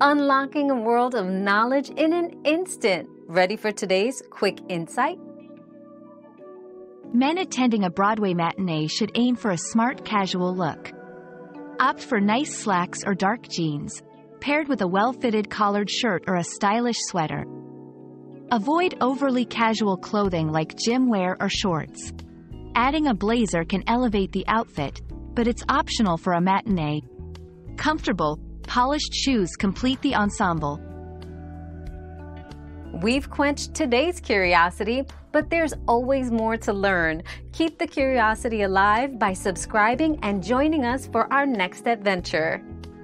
unlocking a world of knowledge in an instant. Ready for today's quick insight? Men attending a Broadway matinee should aim for a smart casual look. Opt for nice slacks or dark jeans, paired with a well-fitted collared shirt or a stylish sweater. Avoid overly casual clothing like gym wear or shorts. Adding a blazer can elevate the outfit, but it's optional for a matinee. Comfortable, polished shoes complete the ensemble. We've quenched today's curiosity, but there's always more to learn. Keep the curiosity alive by subscribing and joining us for our next adventure.